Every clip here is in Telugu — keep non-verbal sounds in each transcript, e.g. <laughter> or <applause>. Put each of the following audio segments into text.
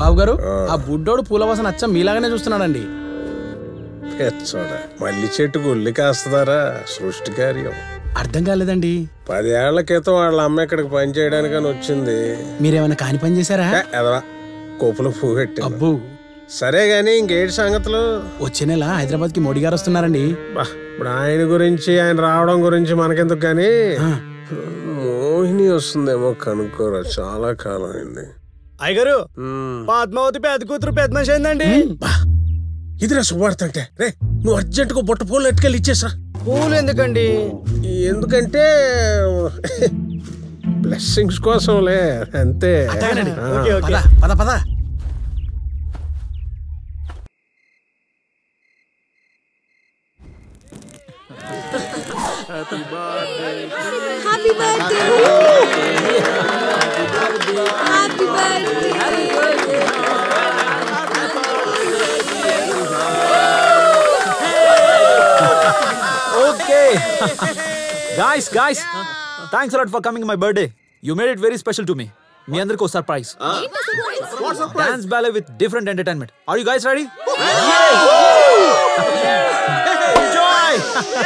బాబు గారు ఆ బుడ్డోడు పూల వాసన అచ్చం మీలాగానే చూస్తున్నాడండి. మల్లి చెట్టుకు ఉల్లి కాస్తుందారా సృష్టి కార్యం. అర్థం కాలేదండి. పదేళ్ళ క్రితం వాళ్ళ అమ్మ ఇక్కడికి పని చేయడానికని వచ్చింది. మీరేమైనా కాని పని చేశారా? ఎదవా కోపులో పువ్వు పెట్టి అబ్బు. సరే గాని ఇంకేటి సంగతులు? వచ్చే నెల హైదరాబాద్కి మోడీ గారు వస్తున్నారండి. ఇప్పుడు ఆయన గురించి ఆయన రావడం గురించి మనకెందుకు కానీ మోహిని వస్తుందేమో కనుక్కోరా చాలా కాలం అయింది అయ్యగారు. పద్మావతి పెద్ద కూతురు పెద్ద మనిషి అయిందండి. బా, ఇదిరా శుభార్త అంటే. రే నువ్వు అర్జెంటుగా బుట్ట పూలు ఎట్టుకెళ్ళి ఇచ్చేసా పూలు ఎందుకండి? ఎందుకంటే బ్లెస్సింగ్స్ కోసంలే అంతే. అట్లాగేనండి. ఆ. Okay okay. Happy birthday! Happy birthday! Happy birthday! okay. <laughs> guys, guys, thanks a lot for coming my birthday. You made it very special to me. మీ అందరికి ah. surprise? Dance ballet with different entertainment. Are you guys ready? Ready enjoy <laughs>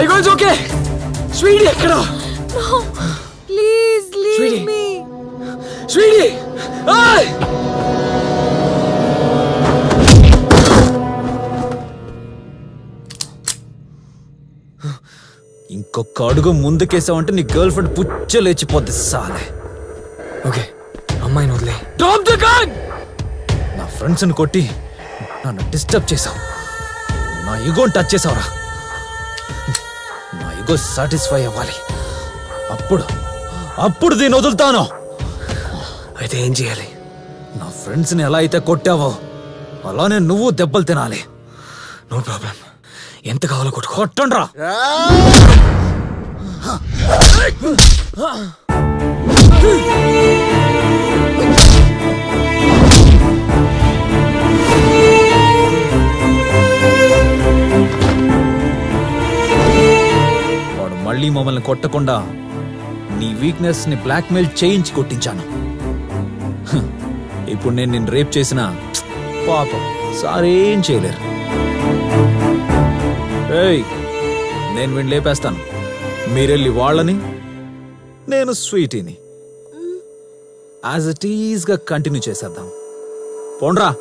I గోన్స్ okay sweetie ఎక్కడ? Please leave Sweetie. మీ స్వీటీ ఇంకొక అడుగు ముందుకేసావంటే నీ గర్ల్ ఫ్రెండ్ పుచ్చ లేచిపోద్ది సాలే. ఓకే అమ్మాయిని వదిలే. డ్రాప్ ద గన్ నా ఫ్రెండ్స్ని కొట్టి నన్ను డిస్టర్బ్ చేసావు. నా ఈగోని టచ్ చేసావురా. ఈగో సాటిస్ఫై అవ్వాలి. అప్పుడు అప్పుడు దీన్ని వదులుతాను. అయితే ఏం చేయాలి? నా ఫ్రెండ్స్ని ఎలా అయితే కొట్టావో అలానే నువ్వు దెబ్బలు తినాలి. నో ప్రాబ్లం ఎంత కావాలో కొట్టుకో. కొట్టండ్రా. మళ్ళీ మమ్మల్ని కొట్టకుండా నీ వీక్నెస్ని బ్లాక్మెయిల్ చేయించి కొట్టించాను. ఇప్పుడు నేను నిన్ను రేప్ చేసిన పాపం సారేం చేయలేరు. ఏయ్ నేను వీడిని లేపేస్తాను. మీరెళ్ళి వాళ్ళని నేను స్వీటీని. యాజ్ ఇట్ ఈస్గా కంటిన్యూ చేసేద్దాం. పోండ్రా.